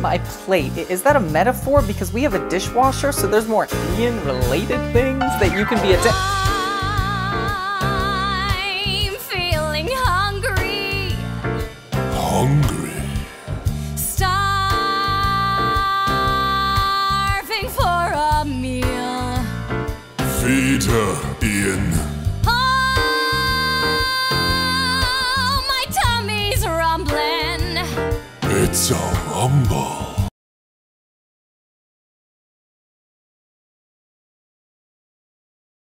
My plate, is that a metaphor? Because we have a dishwasher, so there's more Ian-related things that you can be a I'm feeling hungry. Hungry. Starving for a meal. Feed her, Ian. It's a rumble.